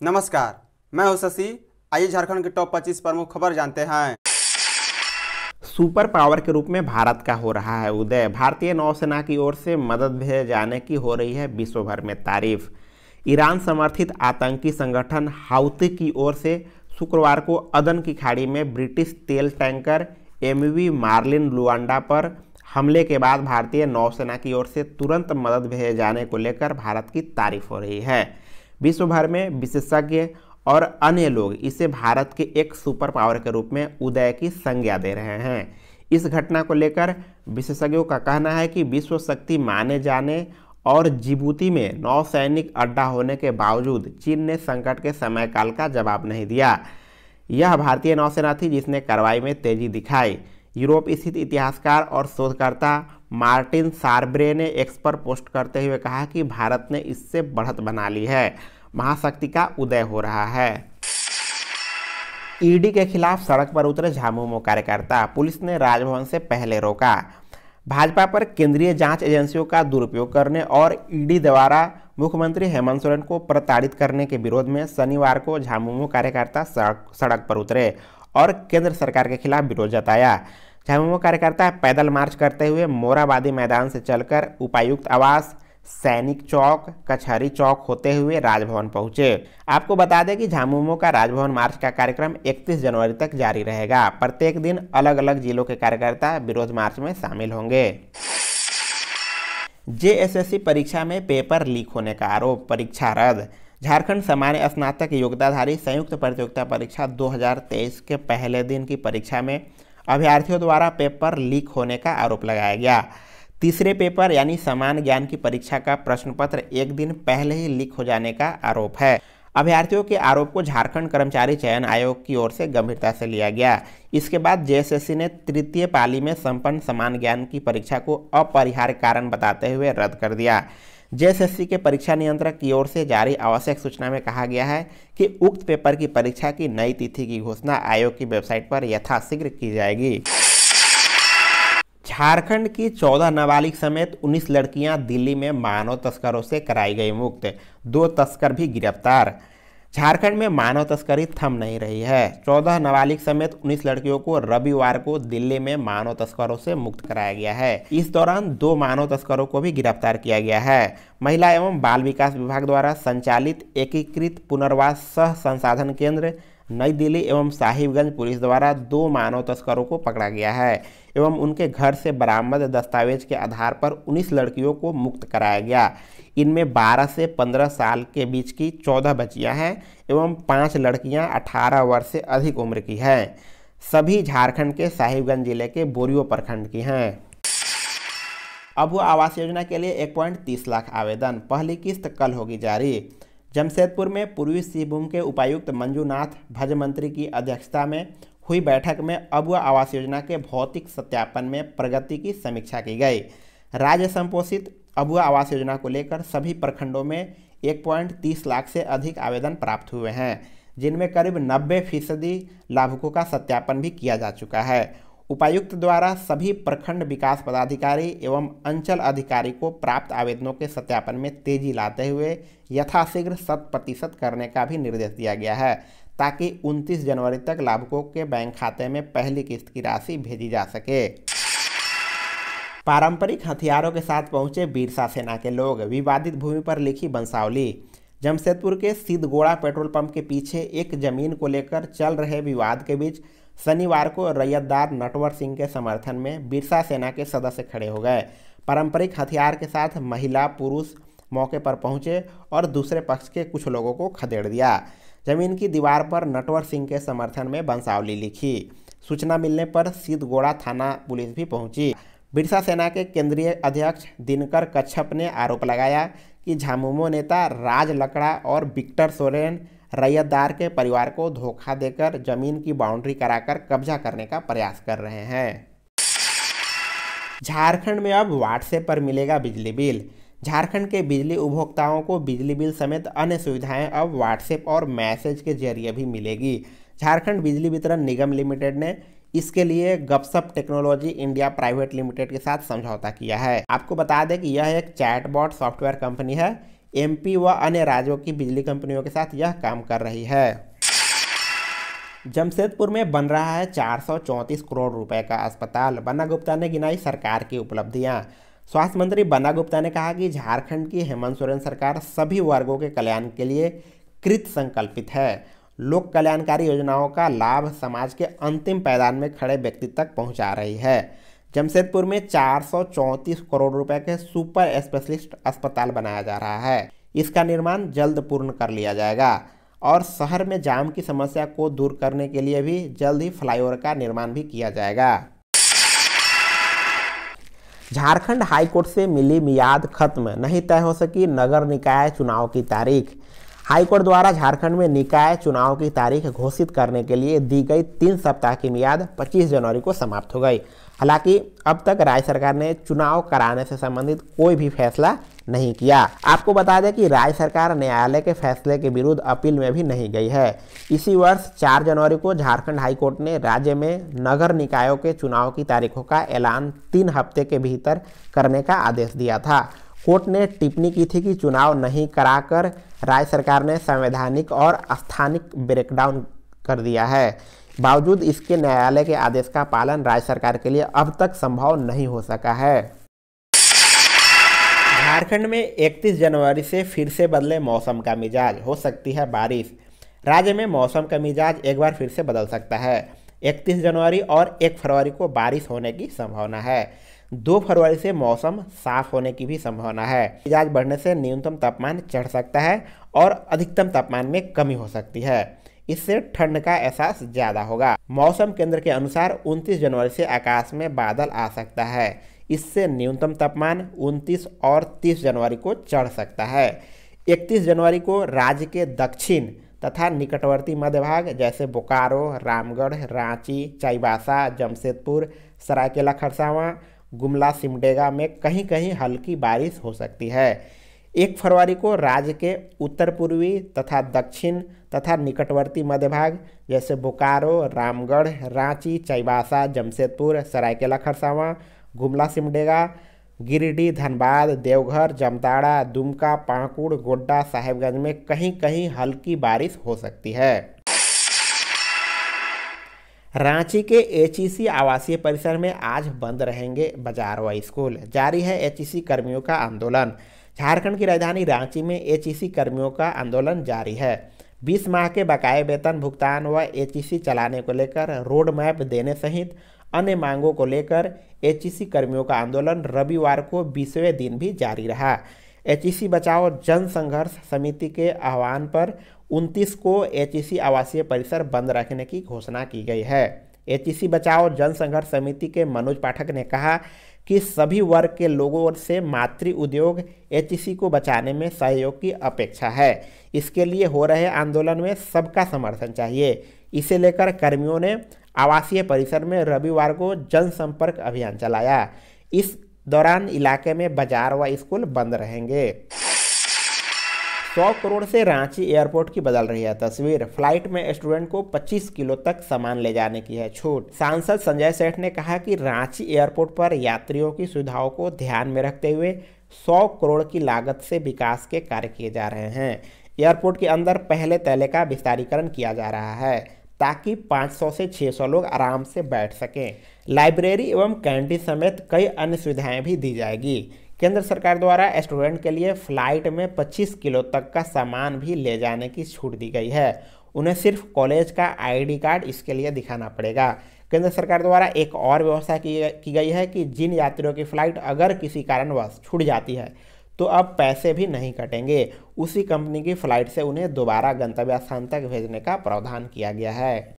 नमस्कार, मैं हूँ शशि। आइए झारखंड के टॉप 25 प्रमुख खबर जानते हैं। सुपर पावर के रूप में भारत का हो रहा है उदय। भारतीय नौसेना की ओर से मदद भेजे जाने की हो रही है विश्व भर में तारीफ़। ईरान समर्थित आतंकी संगठन हाउती की ओर से शुक्रवार को अदन की खाड़ी में ब्रिटिश तेल टैंकर एमवी मार्लिन लुआंडा पर हमले के बाद भारतीय नौसेना की ओर से तुरंत मदद भेजे जाने को लेकर भारत की तारीफ़ हो रही है। विश्व भर में विशेषज्ञ और अन्य लोग इसे भारत के एक सुपर पावर के रूप में उदय की संज्ञा दे रहे हैं। इस घटना को लेकर विशेषज्ञों का कहना है कि विश्व शक्ति माने जाने और जिबूती में नौसैनिक अड्डा होने के बावजूद चीन ने संकट के समय काल का जवाब नहीं दिया। यह भारतीय नौसेना थी जिसने कार्रवाई में तेज़ी दिखाई। यूरोप स्थित इतिहासकार और शोधकर्ता मार्टिन सार्ब्रे ने एक्स पर पोस्ट करते हुए कहा कि भारत ने इससे बढ़त बना ली है। महाशक्ति का उदय हो रहा है। ईडी के खिलाफ सड़क पर उतरे झामुमो कार्यकर्ता, पुलिस ने राजभवन से पहले रोका। भाजपा पर केंद्रीय जाँच एजेंसियों का दुरुपयोग करने और ईडी द्वारा मुख्यमंत्री हेमंत सोरेन को प्रताड़ित करने के विरोध में शनिवार को झामुमो कार्यकर्ता सड़क पर उतरे और केंद्र सरकार के खिलाफ विरोध जताया। झामुमो कार्यकर्ता पैदल मार्च करते हुए मोराबादी मैदान से चलकर उपायुक्त आवास, सैनिक चौक, कचहरी चौक होते हुए राजभवन पहुँचे। आपको बता दें कि झामुमो का राजभवन मार्च का कार्यक्रम 31 जनवरी तक जारी रहेगा। प्रत्येक दिन अलग अलग जिलों के कार्यकर्ता विरोध मार्च में शामिल होंगे। जेएसएससी परीक्षा में पेपर लीक होने का आरोप, परीक्षा रद्द झारखंड सामान्य स्नातक योग्यताधारी संयुक्त प्रतियोगिता परीक्षा 2023 के पहले दिन की परीक्षा में अभ्यर्थियों द्वारा पेपर लीक होने का आरोप लगाया गया। तीसरे पेपर यानी समान ज्ञान की परीक्षा का प्रश्न पत्र एक दिन पहले ही लीक हो जाने का आरोप है। अभ्यर्थियों के आरोप को झारखंड कर्मचारी चयन आयोग की ओर से गंभीरता से लिया गया। इसके बाद जेएसएससी ने तृतीय पाली में संपन्न समान ज्ञान की परीक्षा को अपरिहार्य कारण बताते हुए रद्द कर दिया। जेएसएससी के परीक्षा नियंत्रक की ओर से जारी आवश्यक सूचना में कहा गया है कि उक्त पेपर की परीक्षा की नई तिथि की घोषणा आयोग की वेबसाइट पर यथाशीघ्र की जाएगी। झारखंड की 14 नाबालिग समेत 19 लड़कियाँ दिल्ली में मानव तस्करों से कराई गई मुक्त। दो तस्कर भी गिरफ़्तार। झारखंड में मानव तस्करी थम नहीं रही है। 14 नाबालिग समेत 19 लड़कियों को रविवार को दिल्ली में मानव तस्करों से मुक्त कराया गया है। इस दौरान दो मानव तस्करों को भी गिरफ़्तार किया गया है। महिला एवं बाल विकास विभाग द्वारा संचालित एकीकृत पुनर्वास सह संसाधन केंद्र नई दिल्ली एवं साहिबगंज पुलिस द्वारा दो मानव तस्करों को पकड़ा गया है एवं उनके घर से बरामद दस्तावेज़ के आधार पर 19 लड़कियों को मुक्त कराया गया। इनमें 12 से 15 साल के बीच की 14 बच्चियाँ हैं एवं पाँच लड़कियाँ 18 वर्ष से अधिक उम्र की हैं। सभी झारखंड के साहिबगंज ज़िले के बोरियो प्रखंड की हैं। अब वो आवास योजना के लिए एक पॉइंट तीस लाख आवेदन। पहली किस्त कल होगी जारी। जमशेदपुर में पूर्वी सिंहभूम के उपायुक्त मंजूनाथ भज मंत्री की अध्यक्षता में हुई बैठक में अबुआ आवास योजना के भौतिक सत्यापन में प्रगति की समीक्षा की गई। राज्य संपोषित अबुआ आवास योजना को लेकर सभी प्रखंडों में एक पॉइंट तीस लाख से अधिक आवेदन प्राप्त हुए हैं, जिनमें करीब नब्बे फ़ीसदी लाभुकों का सत्यापन भी किया जा चुका है। उपायुक्त द्वारा सभी प्रखंड विकास पदाधिकारी एवं अंचल अधिकारी को प्राप्त आवेदनों के सत्यापन में तेज़ी लाते हुए यथाशीघ्र शत प्रतिशत करने का भी निर्देश दिया गया है, ताकि 29 जनवरी तक लाभुकों के बैंक खाते में पहली किस्त की राशि भेजी जा सके। पारंपरिक हथियारों के साथ पहुँचे बीरसा सेना के लोग विवादित भूमि पर लिखी बंसावली। जमशेदपुर के सिद्धगोड़ा पेट्रोल पंप के पीछे एक ज़मीन को लेकर चल रहे विवाद के बीच शनिवार को रैयतदार नटवर सिंह के समर्थन में बिरसा सेना के सदस्य खड़े हो गए। पारंपरिक हथियार के साथ महिला, पुरुष मौके पर पहुँचे और दूसरे पक्ष के कुछ लोगों को खदेड़ दिया। ज़मीन की दीवार पर नटवर सिंह के समर्थन में बंसावली लिखी। सूचना मिलने पर सिद्धगोड़ा थाना पुलिस भी पहुँची। बिरसा सेना के केंद्रीय अध्यक्ष दिनकर कच्छप ने आरोप लगाया कि झामुमो नेता राज लकड़ा और विक्टर सोरेन रैयतदार के परिवार को धोखा देकर ज़मीन की बाउंड्री कराकर कब्जा करने का प्रयास कर रहे हैं। झारखंड में अब व्हाट्सएप पर मिलेगा बिजली बिल। झारखंड के बिजली उपभोक्ताओं को बिजली बिल समेत अन्य सुविधाएँ अब व्हाट्सएप और मैसेज के ज़रिए भी मिलेगी। झारखंड बिजली वितरण निगम लिमिटेड ने इसके लिए गपसप टेक्नोलॉजी इंडिया प्राइवेट लिमिटेड के साथ समझौता किया है। आपको बता दें कि यह एक चैटबॉट सॉफ्टवेयर कंपनी है। एमपी व अन्य राज्यों की बिजली कंपनियों के साथ यह काम कर रही है। जमशेदपुर में बन रहा है चार करोड़ रुपए का अस्पताल। बन्ना गुप्ता ने गिनाई सरकार की उपलब्धियाँ। स्वास्थ्य मंत्री बन्ना गुप्ता ने कहा कि झारखंड की हेमंत सोरेन सरकार सभी वर्गों के कल्याण के लिए कृत संकल्पित है। लोक कल्याणकारी योजनाओं का लाभ समाज के अंतिम पैदान में खड़े व्यक्ति तक पहुँचा रही है। जमशेदपुर में चार सौ चौंतीस करोड़ रुपए के सुपर स्पेशलिस्ट अस्पताल बनाया जा रहा है। इसका निर्माण जल्द पूर्ण कर लिया जाएगा और शहर में जाम की समस्या को दूर करने के लिए भी जल्द ही फ्लाईओवर का निर्माण भी किया जाएगा। झारखंड हाईकोर्ट से मिली मियाद खत्म, नहीं तय हो सकी नगर निकाय चुनाव की तारीख। हाईकोर्ट द्वारा झारखंड में निकाय चुनाव की तारीख घोषित करने के लिए दी गई तीन सप्ताह की मियाद 25 जनवरी को समाप्त हो गई। हालाँकि, अब तक राज्य सरकार ने चुनाव कराने से संबंधित कोई भी फैसला नहीं किया। आपको बता दें कि राज्य सरकार न्यायालय के फैसले के विरुद्ध अपील में भी नहीं गई है। इसी वर्ष 4 जनवरी को झारखंड हाईकोर्ट ने राज्य में नगर निकायों के चुनाव की तारीखों का ऐलान तीन हफ़्ते के भीतर करने का आदेश दिया था। कोर्ट ने टिप्पणी की थी कि चुनाव नहीं कराकर राज्य सरकार ने संवैधानिक और स्थानिक ब्रेकडाउन कर दिया है। बावजूद इसके न्यायालय के आदेश का पालन राज्य सरकार के लिए अब तक संभव नहीं हो सका है। झारखंड में 31 जनवरी से फिर से बदले मौसम का मिजाज, हो सकती है बारिश। राज्य में मौसम का मिजाज एक बार फिर से बदल सकता है। 31 जनवरी और 1 फरवरी को बारिश होने की संभावना है। 2 फरवरी से मौसम साफ़ होने की भी संभावना है। मिजाज बढ़ने से न्यूनतम तापमान चढ़ सकता है और अधिकतम तापमान में कमी हो सकती है। इससे ठंड का एहसास ज़्यादा होगा। मौसम केंद्र के अनुसार 29 जनवरी से आकाश में बादल आ सकता है। इससे न्यूनतम तापमान 29 और 30 जनवरी को चढ़ सकता है। 31 जनवरी को राज्य के दक्षिण तथा निकटवर्ती मध्य भाग जैसे बोकारो, रामगढ़, रांची, चाईबासा, जमशेदपुर, सरायकेला, खरसावां गुमला सिमडेगा में कहीं कहीं हल्की बारिश हो सकती है। एक फरवरी को राज्य के उत्तर पूर्वी तथा दक्षिण तथा निकटवर्ती मध्य भाग जैसे बोकारो, रामगढ़, रांची चाईबासा जमशेदपुर, सरायकेला, खरसावां, गुमला सिमडेगा, गिरिडीह, धनबाद, देवघर, जमताड़ा, दुमका, पाकुड़, गोड्डा साहेबगंज में कहीं कहीं हल्की बारिश हो सकती है। रांची के एचईसी आवासीय परिसर में आज बंद रहेंगे बाज़ार व स्कूल। जारी है एचईसी कर्मियों का आंदोलन। झारखंड की राजधानी रांची में एचईसी कर्मियों का आंदोलन जारी है। 20 माह के बकाए वेतन, भुगतान व एचईसी चलाने को लेकर, रोड मैप देने सहित अन्य मांगों को लेकर एचईसी कर्मियों का आंदोलन रविवार को बीसवें दिन भी जारी रहा। एचईसी बचाओ जन संघर्ष समिति के आह्वान पर 29 को एच आवासीय परिसर बंद रखने की घोषणा की गई है। एच बचाओ जन संघर्ष समिति के मनोज पाठक ने कहा कि सभी वर्ग के लोगों से मातृ उद्योग एच को बचाने में सहयोग की अपेक्षा है। इसके लिए हो रहे आंदोलन में सबका समर्थन चाहिए। इसे लेकर कर्मियों ने आवासीय परिसर में रविवार को जनसंपर्क अभियान चलाया। इस दौरान इलाके में बाज़ार व स्कूल बंद रहेंगे। सौ करोड़ से रांची एयरपोर्ट की बदल रही है तस्वीर। फ़्लाइट में स्टूडेंट को 25 किलो तक सामान ले जाने की है छूट। सांसद संजय सेठ ने कहा कि रांची एयरपोर्ट पर यात्रियों की सुविधाओं को ध्यान में रखते हुए 100 करोड़ की लागत से विकास के कार्य किए जा रहे हैं। एयरपोर्ट के अंदर पहले तले का विस्तारीकरण किया जा रहा है ताकि 500 से 600 लोग आराम से बैठ सकें। लाइब्रेरी एवं कैंटीन समेत कई अन्य सुविधाएँ भी दी जाएगी। केंद्र सरकार द्वारा स्टूडेंट के लिए फ़्लाइट में 25 किलो तक का सामान भी ले जाने की छूट दी गई है। उन्हें सिर्फ़ कॉलेज का आईडी कार्ड इसके लिए दिखाना पड़ेगा। केंद्र सरकार द्वारा एक और व्यवस्था की, की गई है कि जिन यात्रियों की फ़्लाइट अगर किसी कारणवश छूट जाती है तो अब पैसे भी नहीं कटेंगे। उसी कंपनी की फ़्लाइट से उन्हें दोबारा गंतव्य स्थान तक भेजने का प्रावधान किया गया है।